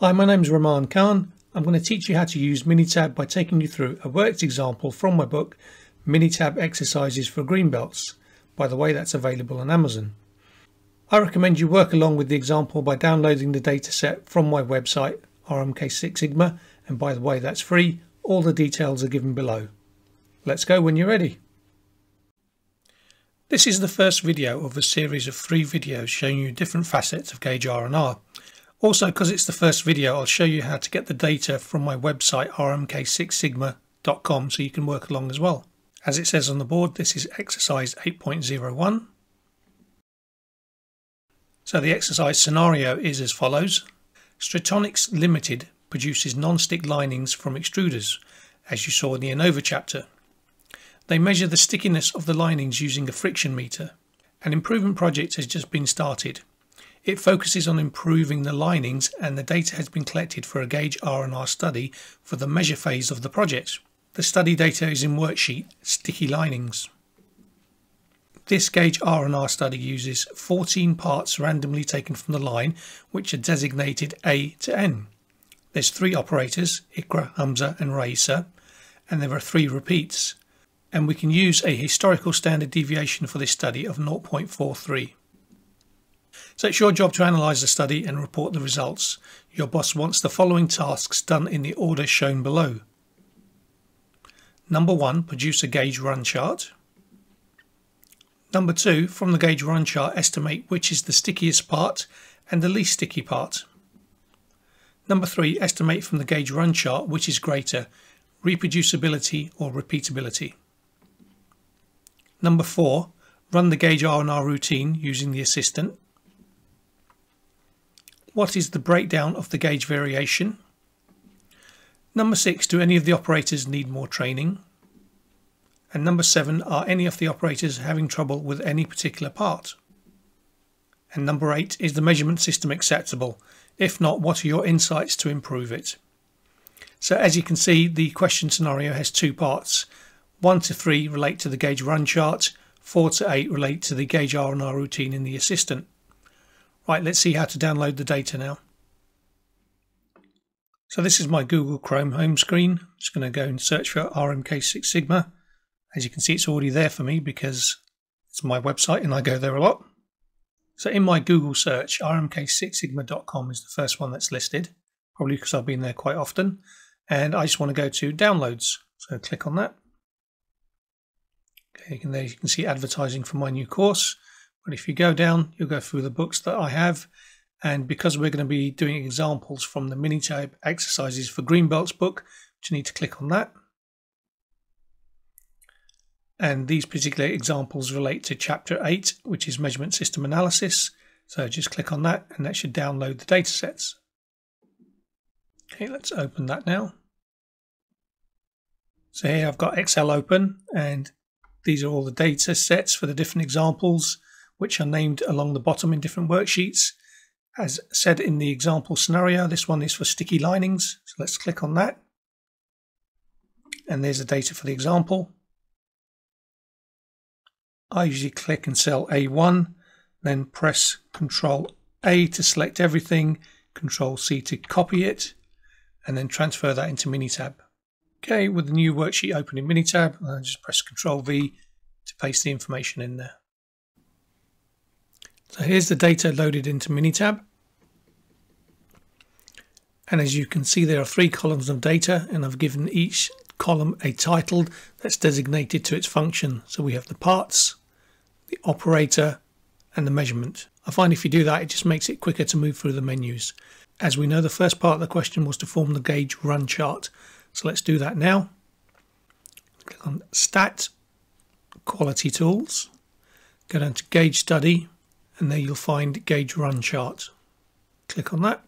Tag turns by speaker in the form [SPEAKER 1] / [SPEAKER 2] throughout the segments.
[SPEAKER 1] Hi, my name is Rahman Khan. I'm going to teach you how to use Minitab by taking you through a worked example from my book, Minitab Exercises for Green Belts. By the way, that's available on Amazon. I recommend you work along with the example by downloading the dataset from my website, RMK Six Sigma, and by the way, that's free. All the details are given below. Let's go when you're ready. This is the first video of a series of three videos showing you different facets of gauge R&R. Also, because it's the first video, I'll show you how to get the data from my website rmk6sigma.com so you can work along as well. As it says on the board, this is exercise 8.01. So the exercise scenario is as follows. Stratonics Limited produces non-stick linings from extruders, as you saw in the ANOVA chapter. They measure the stickiness of the linings using a friction meter. An improvement project has just been started it focuses on improving the linings and the data has been collected for a gauge R&R study for the measure phase of the project. The study data is in worksheet Sticky Linings. This gauge R&R study uses 14 parts randomly taken from the line which are designated A to N. There's three operators, Iqra, Hamza and Raisa, and there are three repeats. And we can use a historical standard deviation for this study of 0.43. So it's your job to analyse the study and report the results. Your boss wants the following tasks done in the order shown below. Number one, produce a gauge run chart. Number two, from the gauge run chart, estimate which is the stickiest part and the least sticky part. Number three, estimate from the gauge run chart which is greater, reproducibility or repeatability. Number four, run the gauge R&R routine using the assistant. What is the breakdown of the gauge variation? Number six, do any of the operators need more training? And number seven, are any of the operators having trouble with any particular part? And number eight, is the measurement system acceptable? If not, what are your insights to improve it? So as you can see, the question scenario has two parts. One to three relate to the gauge run chart, four to eight relate to the gauge R&R routine in the assistant. Right, let's see how to download the data now. So this is my Google Chrome home screen. I'm just going to go and search for RMK Six Sigma. As you can see, it's already there for me because it's my website and I go there a lot. So in my Google search, rmk6sigma.com is the first one that's listed, probably because I've been there quite often. And I just want to go to downloads. So click on that. Okay, and there you can see advertising for my new course. But if you go down, you'll go through the books that I have. And because we're going to be doing examples from the Minitab exercises for Greenbelts book, you need to click on that. And these particular examples relate to chapter 8, which is measurement system analysis. So just click on that and that should download the datasets. Okay, let's open that now. So here I've got Excel open and these are all the data sets for the different examples which are named along the bottom in different worksheets. As said in the example scenario, this one is for sticky linings. So let's click on that. And there's the data for the example. I usually click and cell A1, then press Control A to select everything, Control C to copy it, and then transfer that into Minitab. Okay, with the new worksheet open in Minitab, I just press Control V to paste the information in there. So here's the data loaded into Minitab. And as you can see, there are three columns of data and I've given each column a title that's designated to its function. So we have the parts, the operator, and the measurement. I find if you do that, it just makes it quicker to move through the menus. As we know, the first part of the question was to form the gauge run chart. So let's do that now. Click on Stat, Quality Tools, go down to Gauge Study, and there you'll find gauge run chart. Click on that.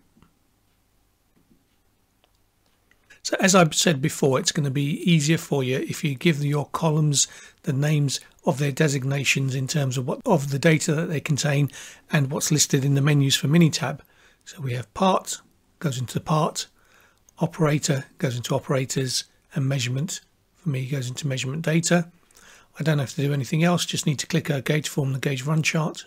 [SPEAKER 1] So as I've said before, it's going to be easier for you if you give your columns the names of their designations in terms of what of the data that they contain and what's listed in the menus for Minitab. So we have part goes into the part, operator goes into operators, and measurement for me goes into measurement data. I don't have to do anything else, just need to click OK to form the gauge run chart.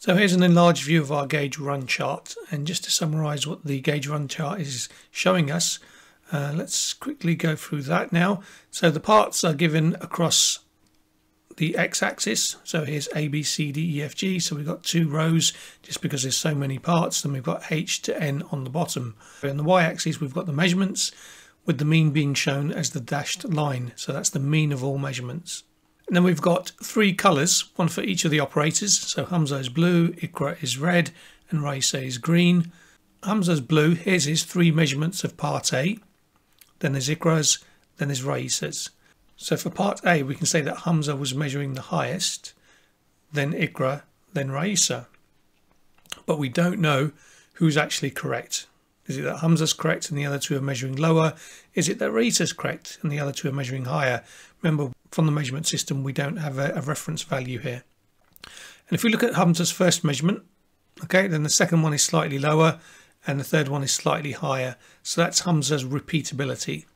[SPEAKER 1] So here's an enlarged view of our gauge run chart. And just to summarize what the gauge run chart is showing us, uh, let's quickly go through that now. So the parts are given across the x-axis. So here's A, B, C, D, E, F, G. So we've got two rows just because there's so many parts. Then we've got H to N on the bottom. On the y-axis, we've got the measurements with the mean being shown as the dashed line. So that's the mean of all measurements. And then we've got three colours, one for each of the operators. So Hamza is blue, Iqra is red, and Raisa is green. Hamza's blue, here's his three measurements of part A. Then there's Iqra's, then there's Raisa's. So for part A, we can say that Hamza was measuring the highest, then Iqra, then Raisa. But we don't know who's actually correct. Is it that Hamza's correct and the other two are measuring lower? Is it that Raisa's correct and the other two are measuring higher? Remember, from the measurement system, we don't have a, a reference value here. And if we look at Hamza's first measurement, okay, then the second one is slightly lower and the third one is slightly higher. So that's Hamza's repeatability.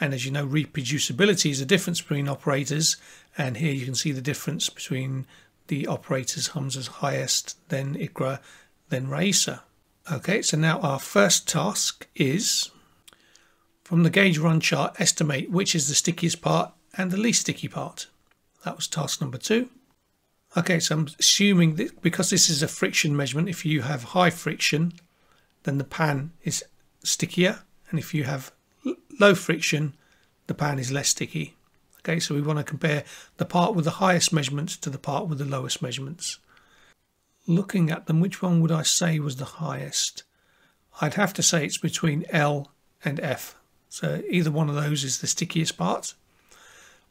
[SPEAKER 1] And as you know, reproducibility is the difference between operators. And here you can see the difference between the operators Hamza's highest, then Iqra, then Raisa. Okay, so now our first task is from the gauge run chart, estimate which is the stickiest part and the least sticky part. That was task number two. Okay, so I'm assuming that because this is a friction measurement, if you have high friction, then the pan is stickier. And if you have low friction, the pan is less sticky. Okay, so we want to compare the part with the highest measurements to the part with the lowest measurements. Looking at them, which one would I say was the highest? I'd have to say it's between L and F. So either one of those is the stickiest part.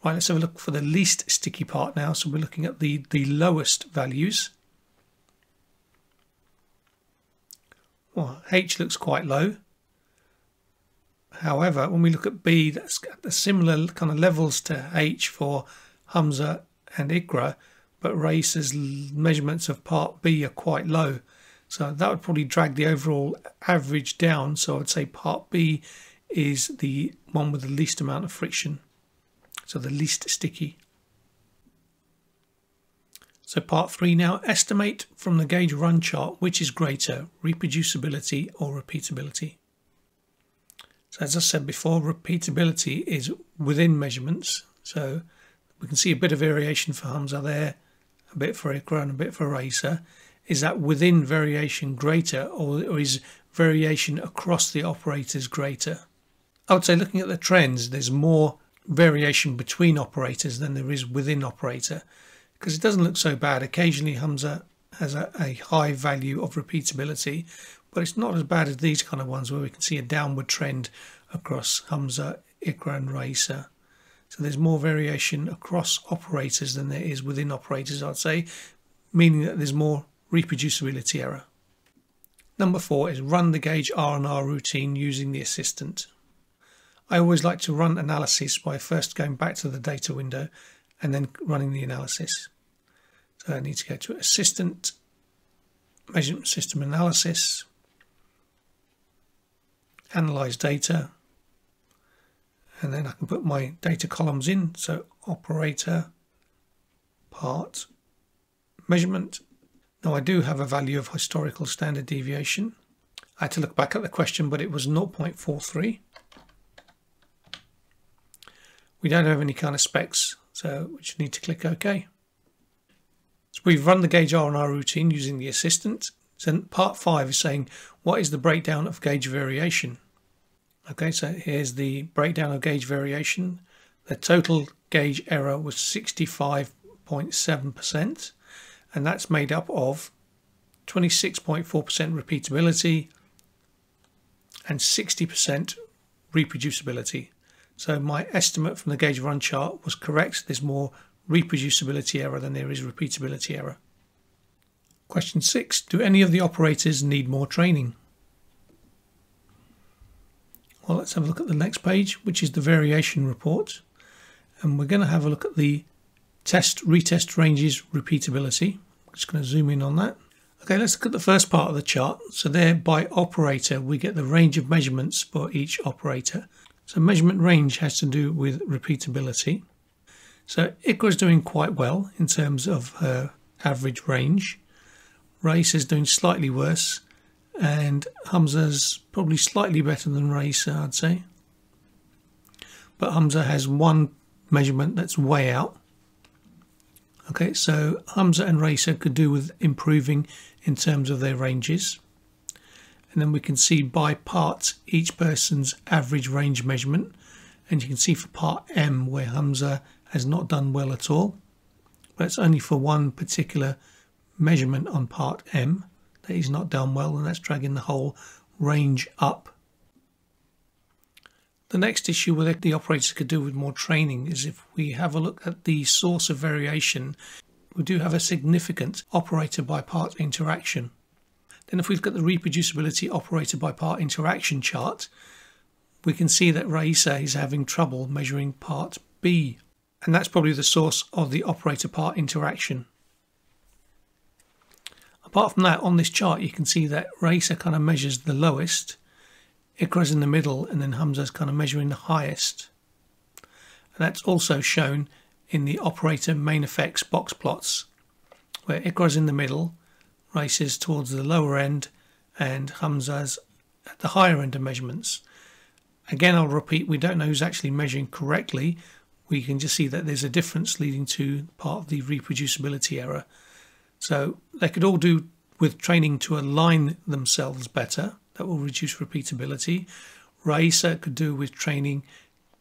[SPEAKER 1] Right, let's have a look for the least sticky part now. So we're looking at the, the lowest values. Well, H looks quite low. However, when we look at B, that's got the similar kind of levels to H for Hamza and Iqra, but Raisa's measurements of part B are quite low. So that would probably drag the overall average down. So I'd say part B is the one with the least amount of friction. So the least sticky. So part three now, estimate from the gauge run chart which is greater, reproducibility or repeatability. So as I said before, repeatability is within measurements. So we can see a bit of variation for Hamza there, a bit for Iqra and a bit for Raisa. Is that within variation greater or, or is variation across the operators greater? I would say looking at the trends, there's more variation between operators than there is within operator because it doesn't look so bad. Occasionally Hamza has a, a high value of repeatability, but it's not as bad as these kind of ones where we can see a downward trend across Hamza, Iqra and Raisa. So there's more variation across operators than there is within operators, I'd say, meaning that there's more reproducibility error. Number four is run the gauge R&R routine using the assistant. I always like to run analysis by first going back to the data window and then running the analysis. So I need to go to assistant, measurement system analysis, analyze data, and then I can put my data columns in. So operator, part, measurement. Now I do have a value of historical standard deviation. I had to look back at the question, but it was 0.43. We don't have any kind of specs, so we just need to click OK. So we've run the gauge R&R routine using the assistant. So part five is saying, what is the breakdown of gauge variation? Okay, so here's the breakdown of gauge variation. The total gauge error was 65.7%, and that's made up of 26.4% repeatability and 60% reproducibility. So my estimate from the gauge run chart was correct. There's more reproducibility error than there is repeatability error. Question six, do any of the operators need more training? Well, let's have a look at the next page, which is the variation report. And we're going to have a look at the test retest ranges repeatability. I'm just going to zoom in on that. Okay, let's look at the first part of the chart. So there by operator, we get the range of measurements for each operator. So measurement range has to do with repeatability. So Iqra is doing quite well in terms of her average range. Raisa's doing slightly worse, and Hamza's probably slightly better than Raisa, I'd say. But Hamza has one measurement that's way out. Okay, so Hamza and Raisa could do with improving in terms of their ranges. And then we can see by part each person's average range measurement. And you can see for part M where Hamza has not done well at all. But it's only for one particular measurement on part M that he's not done well, and that's dragging the whole range up. The next issue where the operators could do with more training is if we have a look at the source of variation, we do have a significant operator by part interaction. Then if we look at the reproducibility operator by part interaction chart, we can see that Raisa is having trouble measuring part B, and that's probably the source of the operator part interaction. Apart from that, on this chart, you can see that Raisa kind of measures the lowest, Iqra's in the middle, and then Hamza's kind of measuring the highest. And that's also shown in the operator main effects box plots, where Iqra's in the middle, Raisa's towards the lower end, and Hamza's at the higher end of measurements. Again, I'll repeat, we don't know who's actually measuring correctly. We can just see that there's a difference leading to part of the reproducibility error. So they could all do with training to align themselves better. That will reduce repeatability. Raisa could do with training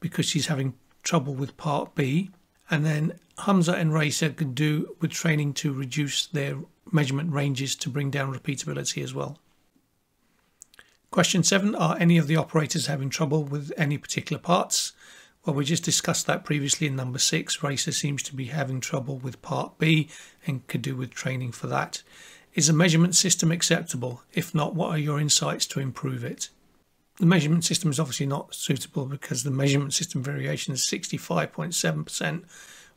[SPEAKER 1] because she's having trouble with part B. And then Hamza and Raisa could do with training to reduce their measurement ranges to bring down repeatability as well. Question seven Are any of the operators having trouble with any particular parts? Well, we just discussed that previously in number six. Raisa seems to be having trouble with part B and could do with training for that. Is a measurement system acceptable? If not, what are your insights to improve it? The measurement system is obviously not suitable because the measurement system variation is 65.7%,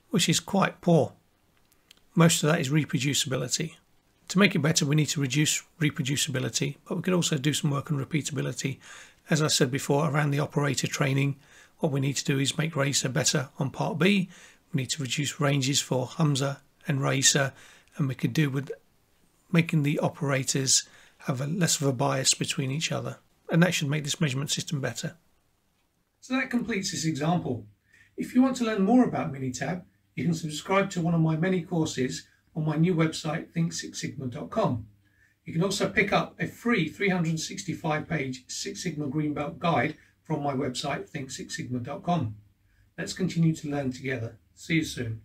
[SPEAKER 1] which is quite poor. Most of that is reproducibility. To make it better, we need to reduce reproducibility, but we could also do some work on repeatability. As I said before, around the operator training, what we need to do is make Raisa better on part B. We need to reduce ranges for Hamza and Raisa, and we could do with making the operators have a less of a bias between each other. And that should make this measurement system better. So that completes this example. If you want to learn more about Minitab, you can subscribe to one of my many courses on my new website, thinksixsigma.com. You can also pick up a free 365 page Six Sigma Green Belt guide from my website, thinksixsigma.com. Let's continue to learn together. See you soon.